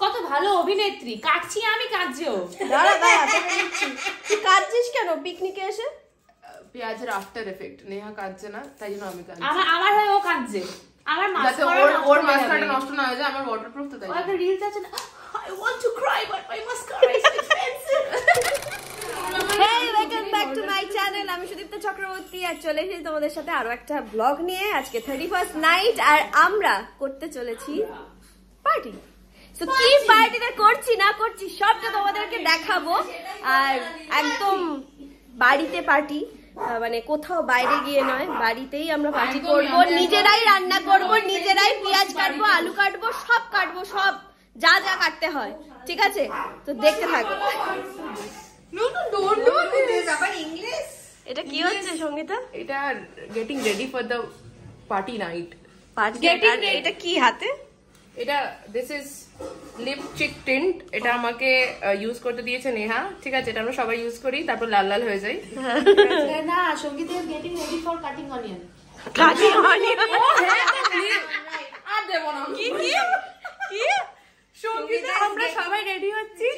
কত ভালো অভিনেত্রী। কাটছি আমি কাঁদছেও দাঁড়া দাঁড়া তোকে দিচ্ছি। তুই কাঁদছিস কেন? পিকনিকে এসে? পেঁয়াজের আফটার এফেক্ট নেহা কাঁদছে না তাই জন্য আমি কাঁদছি। আমার আমার হয়ে ও কাঁদছে। আমার যাতে মাস্কারা ওর ওর নষ্ট মাস্কারাটা নষ্ট না হয়ে যায় আমার ওয়াটারপ্রুফ তো তাই একটা রিলস আছে না? I want to cry but my mascara is expensive back to my channel আমি সুদীপ্তা চক্রবর্তী আর চলে এসেছি তোমাদের সাথে আরও একটা ব্লগ নিয়ে। আজকে থার্টি ফার্স্ট নাইট আর আমরা করতে চলেছি পার্টি তো কি পার্টিটা করছি না করছি সবটা তোমাদেরকে দেখাবো। আর একদম বাড়িতে পার্টি মানে কোথাও বাইরে গিয়ে নয় বাড়িতেই আমরা পার্টি করব। নিজেরাই রান্না করব নিজেরাই পেঁয়াজ কাটবো আলু কাটবো সব কাটবো সব যা যা কাটতে হয়। ঠিক আছে? তো দেখতে থাকো। No no don't do this এটা কি হচ্ছে সঙ্গীতা? এটা getting ready for the party night party. এটা কি হাতে? এটা this is lip cheek tint এটা আমাকে ইউজ করতে দিয়েছে নেহা। ঠিক আছে এটা আমরা সবাই ইউজ করি তারপর লাল লাল হয়ে যায়। না সংগীত is getting ready for cutting onion. কাটি হয়নি আর দেব না। কি কি? আমরা সবাই রেডি হচ্ছি।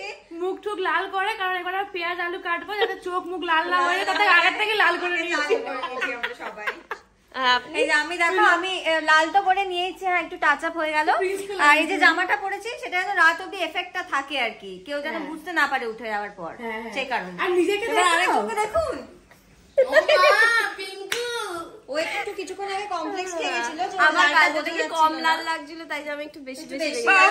মুখ টুক লাল করে কারণ এবার পেঁয়াজ আলু কাটবো যাতে চোখ মুখ লাল না হয়ে তাতে আগের থেকে লাল করে নিয়েছি। আপনি এই আমি দেখো আমি লাল তো করে নিয়েছি হ্যাঁ একটু টাচ আপ হয়ে গেল। আর এই যে জামাটা পরেছি সেটা যেন রাত অব্দি এফেক্টটা থাকে আর কি। কেউ যেন বুঝতে না পারে উঠে যাওয়ার পর। সেই কারণে। আর নিজেকে দেখুন। ও একটু কিছুক্ষণ আগে কমপ্লেক্স খেয়ে গেছিল যে আমার কাজে বোঝা কম লাল লাগছিল তাই আমি একটু বেশি বেশি। হয়ে।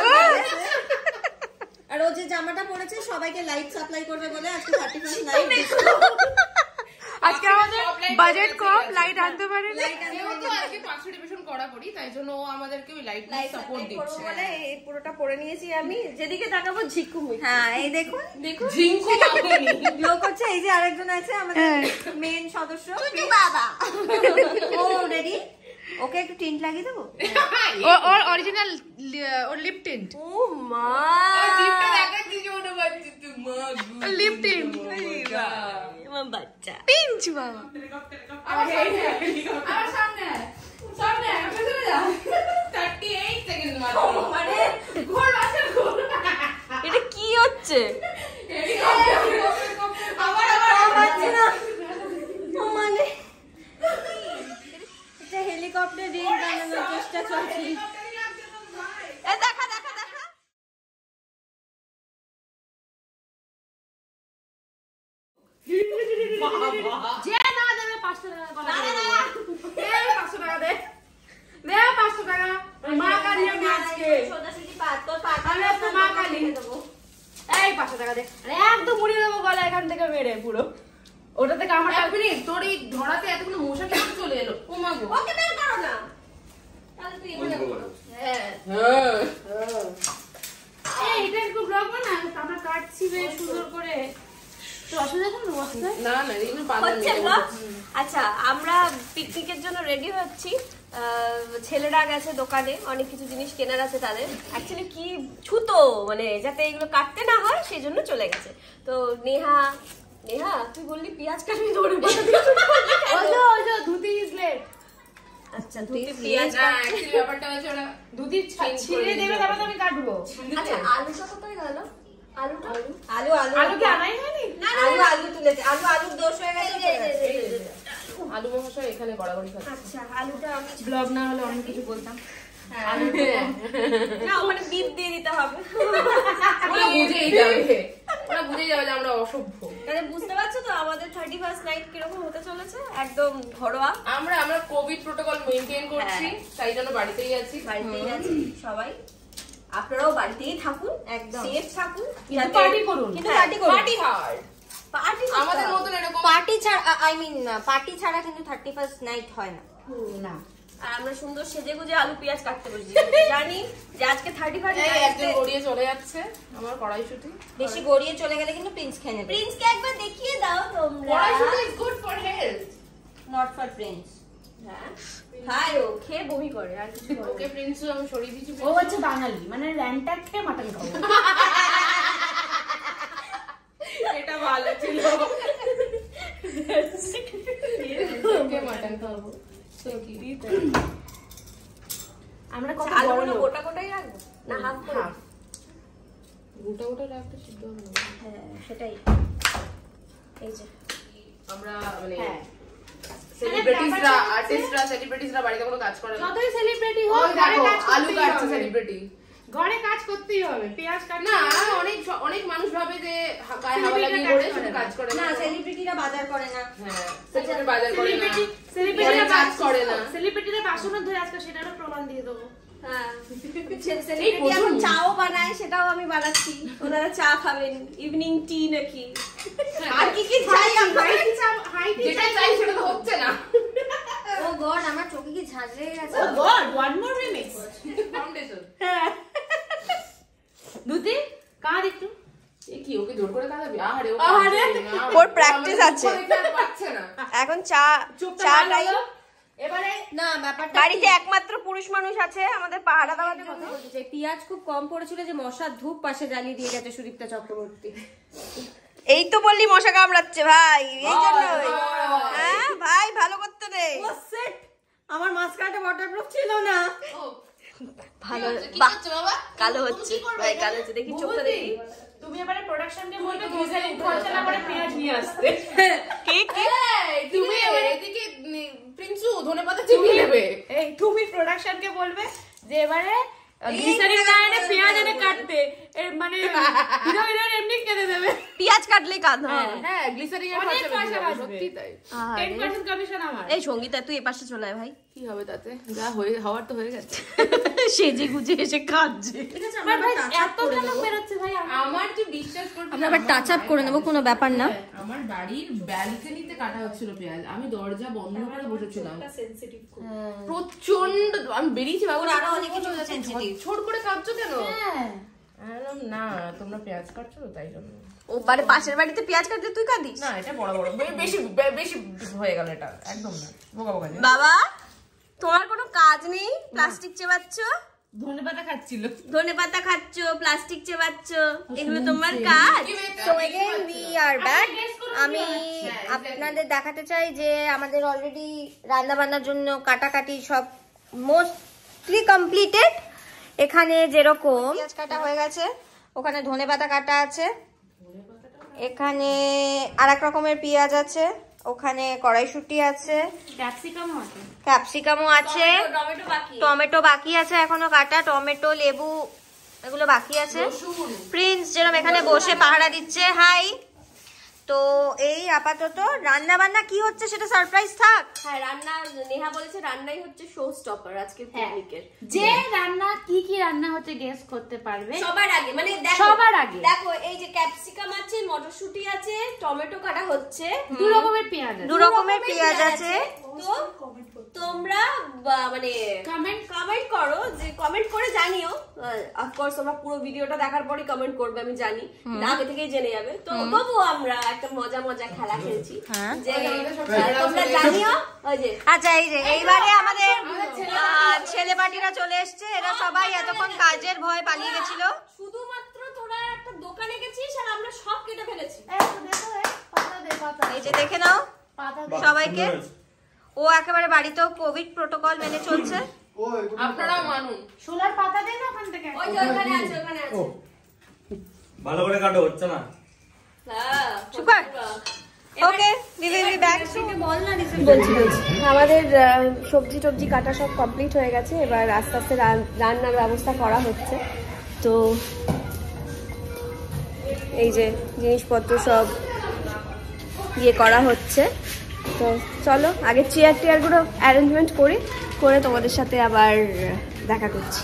আর ও যে জামাটা পরেছে সবাইকে লাইট সাপ্লাই করবে বলে আজকে থার্টি লাইট নাইট আজকে আমাদের বাজেট কম লাইট আনতে পারে লাইট আজকে পাঁচশো ডিভিশন করা করি তাই জন্য ও আমাদেরকে ওই লাইট সাপোর্ট দিচ্ছে। বলে এই পুরোটা পরে নিয়েছি আমি। যেদিকে তাকাবো হ্যাঁ এই দেখুন ঝিঙ্কু গ্লো এই যে আরেকজন আছে আমাদের মেন সদস্য। বাবা। ও রেডি ওকে একটু টিন্ট লাগিয়ে দেবো? ওর অরিজিনাল ওর লিপ টিন্ট ও মা। লিপ টিন্ট আমার বাচ্চা পিঞ্চ বাবা আমার সামনে আয়। সামনে আয়, পেছনে যা। 38 seconds মাত্র। মানে ঘোর বাচ্চা, ঘোর। এটা কি হচ্ছে? মানে? হেলিকপ্টার রিল বানানোর চেষ্টা চলছে। দেখা দেখা দেখা। যে না দেবে পাঁচশো টাকা করে দে পাঁচশো টাকা দে। দে পাঁচশো টাকা। মা কালী আমি আজকে। তোর আমি আজকে মা কালী। এই পাঁচশো টাকা দে। একদম মুড়িয়ে দেবো গলা এখান থেকে মেরে পুরো। ওটা থেকে আমার এক মিনিট, তোর এই ধরাতে এতগুলো মশা কেমন চলে এলো? ও মা গো। ওকে বের করো না। তাহলে তুই এগুলো হ্যাঁ। এই এটা একটু ব্লগ বানা আমরা কাটছি বেশ সুন্দর করে। আচ্ছা আমরা পিকনিকের জন্য রেডি হচ্ছি। আহ, ছেলেরা গেছে দোকানে অনেক কিছু জিনিস কেনার আছে তাদের। অ্যাকচুয়ালি কি ছুতো মানে যাতে এগুলো কাটতে না হয় সেই জন্য চলে গেছে। তো নেহা নেহা তুই বললি পেঁয়াজ কাটবি ধরে ধুতি ইজ লেট আচ্ছা তুই পেঁয়াজ ব্যাপারটা হচ্ছে ওরা ধুতি ছিঁড়ে দেবে তারপর আমি কাটবো। আচ্ছা আলুটা কোথায় গেল আলুটা? আলু। আলু আলু কি আনাই হয়নি? আলু আলু তুলেছে আলু আলুর দোষ হয়ে গেছে আলু মহাশয় এখানে গড়াগড়ি খাচ্ছে। আচ্ছা আলুটা আমি ব্লগ না হলে অনেক কিছু বলতাম। না ওখানে বিপ দিয়ে দিতে হবে। ওরা বুঝেই যাবে। ওরা বুঝেই যাবে যে আমরা অসভ্য। তাহলে বুঝতে পারছ তো আমাদের থার্টি ফার্স্ট নাইট কীরকম হতে চলেছে? একদম ঘরোয়া। আমরা আমরা কোভিড প্রোটোকল মেনটেন করছি। তাই জন্য বাড়িতেই আছি। বাড়িতেই আছি সবাই। আপনারাও বাড়িতেই থাকুন একদম। সেফ থাকুন কিন্তু পার্টি করুন। কিন্তু পার্টি করুন। পার্টি হার্ড পার্টি আমাদের মতন এরকম পার্টি ছাড়া আই মিন পার্টি ছাড়া কিন্তু থার্টি ফার্স্ট নাইট হয় না। না। আর আমরা সুন্দর সেজে গুজে আলু পেঁয়াজ কাটতে বসেছি। জানি যে আজকে থার্টি ফার্স্ট এই একজন গড়িয়ে চলে যাচ্ছে আমার কড়াইশুটি। বেশি গড়িয়ে চলে গেলে কিন্তু প্রিন্স খেয়ে নেবে। প্রিন্সকে একবার দেখিয়ে দাও তোমরা। কড়াইশুটি is good for health not for prince হ্যাঁ। খায় ও খেয়ে বমি করে আর কিছু করে ওকে প্রিন্স আমি সরিয়ে দিচ্ছি ও হচ্ছে বাঙালি মানে ল্যান্ডটা খেয়ে মাটন খাব। এটা ভালো ছিল। ওকে মাটন খাব। তো। কি আমরা কত বড় গোটা গোটাই রাখব? না হাফ করে গোটা গোটা রাখতে সিদ্ধ হবে হ্যাঁ সেটাই। এই যে। আমরা মানে হ্যাঁ। সেলিব্রিটিসরা আর্টিস্টরা সেলিব্রিটিসরা বাড়িতে কোনো কাজ করে না। যতই সেলিব্রিটি হোক ঘরে দেখো কাজ আলু করতেই কাটছে হবে। সেলিব্রিটি ঘরে কাজ করতেই হবে পেঁয়াজ কাট না অনেক অনেক মানুষ ভাবে যে গায়ে হাওয়া লাগিয়ে করে কাজ শুধু করে কাজ করে না। সেলিব্রিটিরা বাজার করে না। হ্যাঁ সেলিব্রিটি বাজার করে না। সেলিব্রিটিরা কাজ করে না। সেলিব্রিটিরা বাসনও ধরে আজকে সেটারও প্রমাণ দিয়ে দেবো। হ্যাঁ। এখন চাও বানায় সেটাও আমি বানাচ্ছি। ওনারা চা খাবেন ইভিনিং টি নাকি। আর কি কি চাই চা- হাইটি যেটা চাই সেটা তো হচ্ছে না। ও গড আমার চোখে কি ঝাঁঝ গেছে? ও god one more remix foundation দুতি কাঁদ একটু। এ কি ওকে জোর করে কাঁদাবি আহারে ও আহারে। কাঁদছে না। ওর আমাদের আছে। এখন চা চা টাইম। এবারে না ব্যাপারটা বাড়িতে একমাত্র পুরুষ মানুষ আছে আমাদের পাহাড়া দাওয়াতে কথা যে পেঁয়াজ খুব কম পড়েছিল যে মশার ধূপ পাশে জ্বালিয়ে দিয়ে গেছে সুদীপ্তা চক্রবর্তী। এই তো বললি মশা কামড়াচ্ছে ভাই। এই জন্যই। হ্যাঁ ভাই ভালো করতে দে। আমার মাঝখানটা ওয়াটারপ্রুফ ছিল না। ভালো। কালো হচ্ছে ভাই কালো হচ্ছে। দেখি চোখটা দেখি। তুমি এবারে প্রোডাকশনকে বলবে গ্লিসারিন খরচা না করে পেঁয়াজ নিয়ে আসতে। কি কি? তুমি এদিকে প্রিন্সু ধনেপাতা নেবে। এই তুমি প্রোডাকশনকে বলবে যে এবারে গ্লিসারিন না এনে পেঁয়াজ এনে কাটতে এর মানে হিরো হিরোইন এমনি কেটে দেবে। পেঁয়াজ কাটলে কাঁদ হ্যাঁ। হ্যাঁ গ্লিসারিন এর খরচা বেশি পয়সা যাবে, বাঁচবে। সত্যি তাই। টেন পার্সেন্ট কমিশন আমার। এই সঙ্গীতা তুই এ পাশে চলে আয় ভাই। কি হবে তাতে? যা হয়ে হওয়ার তো হয়ে গেছে। সেজে গুজে এসে কাঁদছে। ভাই, ভাই, এত কেন বেরোচ্ছে ভাই? আমার? যে বিশ্বাস করতে আমরা আবার টাচ আপ করে নেব কোনো ব্যাপার না। আমার বাড়ির ব্যালকনিতে কাটা হচ্ছিল পেঁয়াজ। আমি দরজা বন্ধ করে বসেছিলাম। প্রচণ্ড আমি বেরিয়েছি বাবু আরও অনেক কিছু ছোট করে কাঁদছো কেন? না তোমরা পেঁয়াজ কাটছো তো তাই জন্য। ও মানে পাশের বাড়িতে পেঁয়াজ কাটতে তুই কাঁদিস? না এটা বড় বড়। বেশি বেশি হয়ে গেল এটা। একদম না। বোকা বোকা। বাবা! তোমার কোনো কাজ নেই? প্লাস্টিক চেবাচ্ছ? ধনেপাতা খাচ্ছিল। ধনে পাতা খাচ্ছ প্লাস্টিক চেবাচ্ছ। এগুলো তোমার কাজ? তো এগেন উই আর ব্যাক আমি আপনাদের দেখাতে চাই যে আমাদের অলরেডি রান্না বান্নার জন্য কাটাকাটি সব মোস্টলি কমপ্লিটেড এখানে যেরকম পেঁয়াজ কাটা হয়ে গেছে। ওখানে ধনে পাতা কাটা আছে। এখানে আর এক রকমের পেঁয়াজ আছে। ওখানে কড়াইশুটি আছে। ক্যাপসিকাম আছে। ক্যাপসিকামও আছে। টমেটো বাকি। টমেটো বাকি আছে এখনও কাটা। টমেটো লেবু এগুলো বাকি আছে। প্রিন্স যেরকম এখানে বসে পাহারা দিচ্ছে হাই তো এই আপাতত রান্না বান্না কি হচ্ছে সেটা সারপ্রাইজ থাক। হ্যাঁ রান্না নেহা বলেছে রান্নাই হচ্ছে শো স্টপার আজকে পিকনিকের যে রান্না কি কি রান্না হচ্ছে গেস করতে পারবে। সবার আগে মানে দেখো সবার আগে। দেখো এই যে ক্যাপসিকাম আছে মটরশুঁটি আছে টমেটো কাটা হচ্ছে। দু রকমের পেঁয়াজ আছে। দু রকমের পেঁয়াজ আছে। তো তোমরা মানে কমেন্ট কমেন্ট করো যে কমেন্ট করে জানিও। অফকোর্স তোমরা পুরো ভিডিওটা দেখার পরে কমেন্ট করবে আমি জানি। আগে থেকেই জেনে যাবে। তো তবুও আমরা একটা মজা মজা খেলা খেলছি। হ্যাঁ। যে তোমরা জানিও ওই যে। আচ্ছা এই যে এইবারে আমাদের ছেলে পার্টিরা চলে এসছে। এরা সবাই এতক্ষণ কাজের ভয় পালিয়ে গেছিল। শুধুমাত্র তোরা একটা দোকানে গেছিস আর আমরা সব কেটে ফেলেছি। এই যে দেখে নাও। সবাইকে। ও একেবারে বাড়িতেও কোভিড প্রোটোকল মেনে চলছে? আপনারাও মানুন সোলার পাতা দেন ওখান থেকে। ওই যে ওখানে আছে ওখানে আছে। ভালো করে কাটো হচ্ছে না? হ্যাঁ সুপার। ওকে আমাদের সবজি টবজি কাটা সব কমপ্লিট হয়ে গেছে। এবার আস্তে আস্তে রান- রান্নার ব্যবস্থা করা হচ্ছে। তো এই যে জিনিসপত্র সব ইয়ে করা হচ্ছে। তো চলো আগে চেয়ার টেয়ারগুলো অ্যারেঞ্জমেন্ট করি করে তোমাদের সাথে আবার দেখা করছি।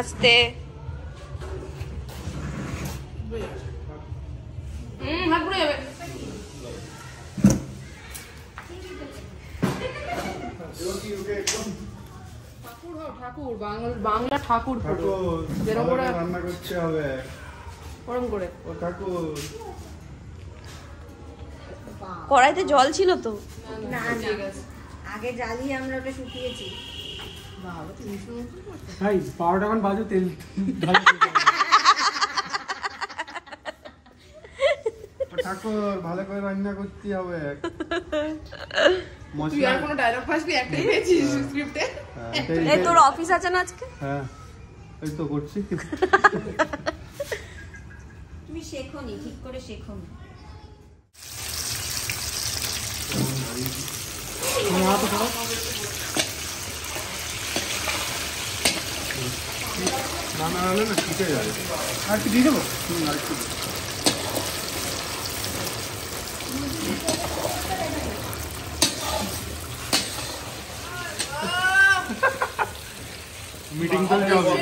আস্তে হুম হাত পুড়ে যাবে ঠাকুর বাংলা- বাংলা ঠাকুর যেরকম করে রান্না করতে হবে। ওরম করে। ও ঠাকুর। কড়াইতে জল ছিল তো? না না আগে জ্বালিয়ে আমরা ওটা শুকিয়েছি। ভাই বারোটা এখন বাজে তেল ঠাকুর ভালো করে রান্না করতে হবে। তুই আর কোনো ডায়লগ ফাসবি? একটাই পেয়েছিস স্ক্রিপ্টে হ্যাঁ, এই তোর অফিস আছে না আজকে? হ্যাঁ এই তো করছি। তুমি শেখো নি ঠিক করে শেখো নি রান্না হলে না শিখে যাবে আর কি দিয়ে দেবো? আর একটু মিটিং চলছে হবে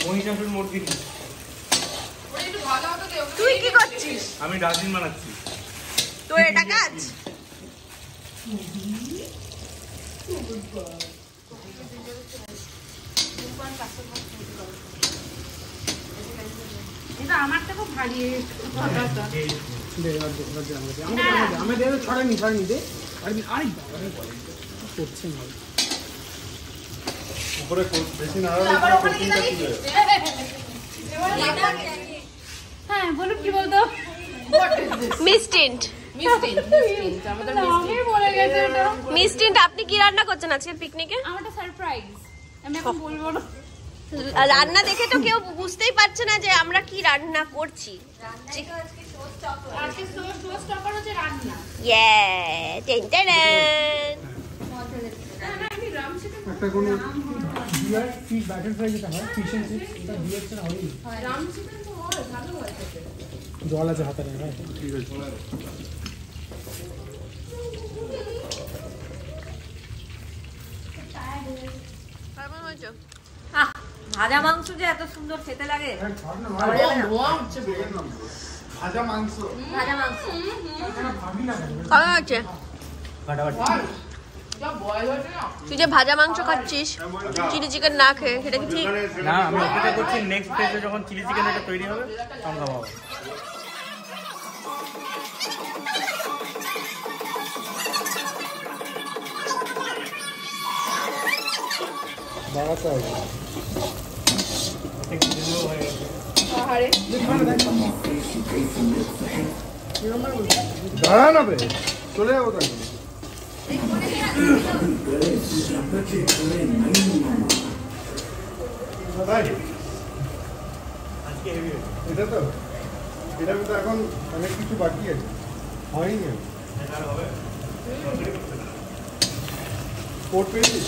মহিষাসুর মূর্তি তুই কি করছিস আমি ডাস্টবিন বানাচ্ছি তোর এটা কাজ এটা আমার থেকে ভারী কথাটা। দে এবার দে এবার দে আমাকে দে আমাকে দে, আমাকে দে আমি দে ছড়ানি ছড়ানি দে আরে আরে বাবা রে বাবা, করছে না উপরে কো- বেশি নাড়ালে উপরে কোটিংটা তুলে হ্যাঁ বলুন কি বলতো? মিস্টিন্ট। মিস্টিন্ট। আপনি কি রান্না করছেন আজকে পিকনিকে? আমারটা সারপ্রাইজ আমি এখন বলব না। রান্না দেখে তো কেউ বুঝতেই পারছে না যে আমরা কি রান্না করছি। আজকে সোস সোস টপার হচ্ছে রান্না। ইয়ে টেন টেন। একটা কোনো ফিশ ব্যাটার ফ্রাই যেটা হয় ফিশ এন্ড চিপস এটা না হয়নি জল আছে হাতে নেই ভাই ঠিক আছে। ভাজা মাংস যে এত সুন্দর খেতে লাগে। ভাজা মাংস। ভাজা মাংস। হয়েছে? না তুই যে ভাজা মাংস খাচ্ছিস চিলি চিকেন না খেয়ে সেটা কি ঠিক? না আমি অপেক্ষা করছি নেক্সট ফেজে যখন চিলি চিকেন এটা তৈরি হবে তখন খাওয়া হবে বাড়াতে হবে দাঁড়া না বে চলে যাব তাহলে। এটা তো এটা তো এখন অনেক কিছু বাকি আছে। হয়নি। কোট পেয়েছিস?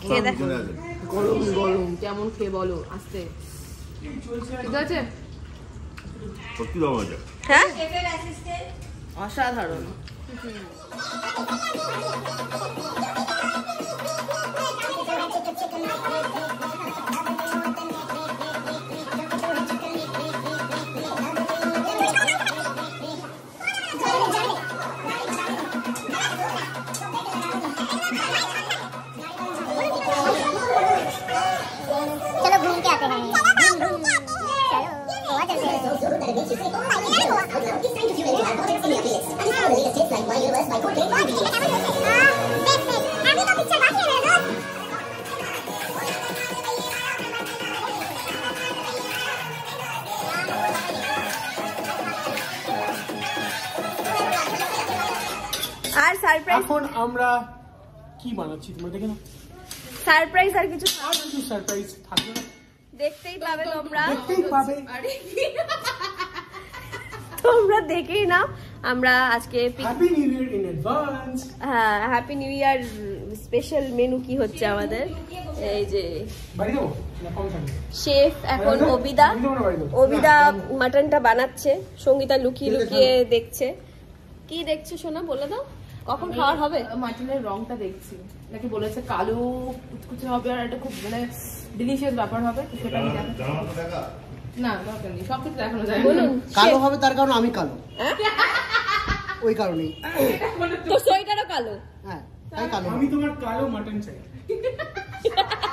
খেয়ে দেখ। গরম গরম কেমন খেয়ে বলো আস্তে। ঠিক আছে? হ্যাঁ? অসাধারণ। चलो আর সারপ্রাইজ এখন আমরা কি বানাচ্ছি তোমরা দেখে না সারপ্রাইজ আর কিছু আর কিছু সারপ্রাইজ থাকবে না। দেখতেই পাবে তোমরা। দেখতেই পাবে। তোমরা দেখেই নাও। আমরা আজকে happy new year in advance happy new year special menu কি হচ্ছে আমাদের? এই যে বাড়ি দেবো না কম থাকবে। শেফ এখন অবিদা। অবিদা মাটনটা বানাচ্ছে। সঙ্গীতা লুকিয়ে লুকিয়ে দেখছে। কি দেখছে শোনা? বলে দাও। কখন খাওয়ার হবে? মাটনের রংটা দেখছি। নাকি বলেছে কালো কুচকুচে হবে আর এটা খুব মানে ডিলিশিয়াস ব্যাপার হবে সেটা আমি। না দরকার নেই সব কিছু দেখানো যায়। না। বলুন কালো হবে তার কারণ আমি কালো। ওই কারণেই। তো সোয়েটারও কালো। হ্যাঁ তাই কালো আমি তোমার কালো মাটন চাই।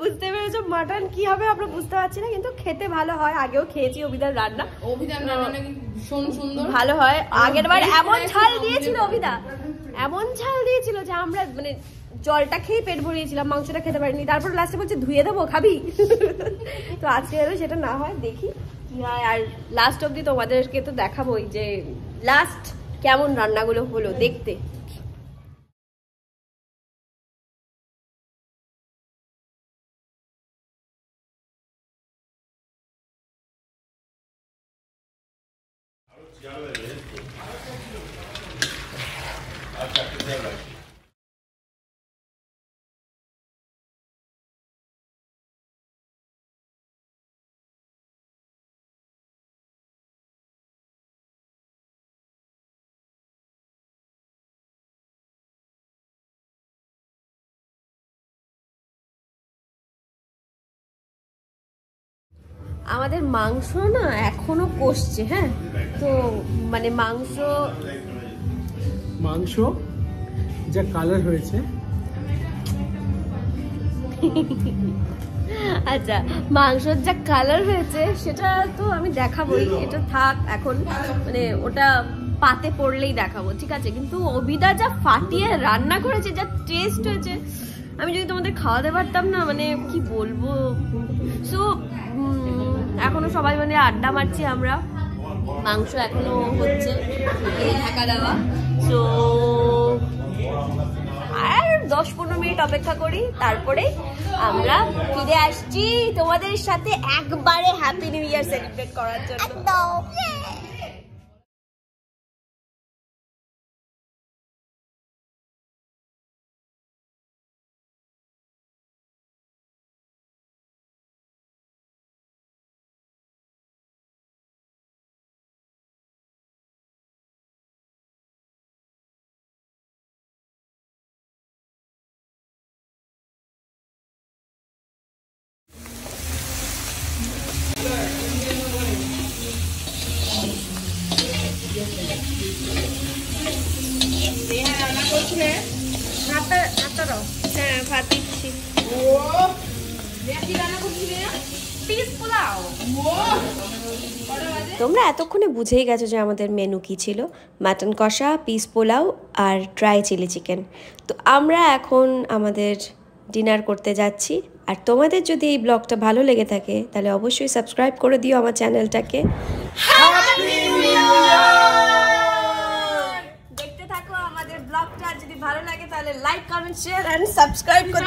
বুঝতে পেরেছ? মাটন কি হবে আমরা বুঝতে পারছি না কিন্তু খেতে ভালো হয়। আগেও খেয়েছি অভিদার রান্না। অভিযান রান্না ভীষণ সুন্দর। ভালো হয়। আগের বার এমন ঝাল দিয়েছিল অভিদা। এমন ঝাল দিয়েছিল যে আমরা মানে জলটা খেয়ে পেট ভরিয়েছিলাম মাংসটা খেতে পারিনি। তারপর লাস্টে বলছে ধুয়ে দেবো খাবি? তো আজকে যেন সেটা না হয় দেখি কি হয়। আর লাস্ট অবধি তোমাদেরকে তো দেখাবোই যে লাস্ট কেমন রান্নাগুলো হলো দেখতে। আমাদের মাংস না এখনও কষছে হ্যাঁ? তো মানে মাংস মাংস যা কালার হয়েছে। আচ্ছা মাংসর যা কালার হয়েছে সেটা তো আমি দেখাবোই। এটা থাক এখন মানে ওটা পাতে পড়লেই দেখাবো ঠিক আছে? কিন্তু অবিদা যা ফাটিয়ে রান্না করেছে যা টেস্ট হয়েছে আমি যদি তোমাদের খাওয়াতে পারতাম না মানে কি বলব? সো এখনও সবাই মানে আড্ডা মারছি আমরা। মাংস এখনও হচ্ছে ঢাকা দেওয়া। তো আর দশ পনেরো মিনিট অপেক্ষা করি, তারপরে আমরা ফিরে আসছি তোমাদের সাথে একবারে হ্যাপি নিউ ইয়ার সেলিব্রেট করার জন্য। তোমরা এতক্ষণে বুঝেই গেছো যে আমাদের মেনু কি ছিল। মাটন কষা পিস পোলাও আর ড্রাই চিলি চিকেন তো আমরা এখন আমাদের ডিনার করতে যাচ্ছি। আর তোমাদের যদি এই ব্লগটা ভালো লেগে থাকে তাহলে অবশ্যই সাবস্ক্রাইব করে দিও আমার চ্যানেলটাকে like comment share and subscribe कर